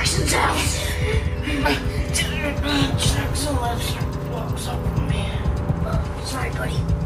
Jackson's house. Jackson lives up from me. Sorry, buddy.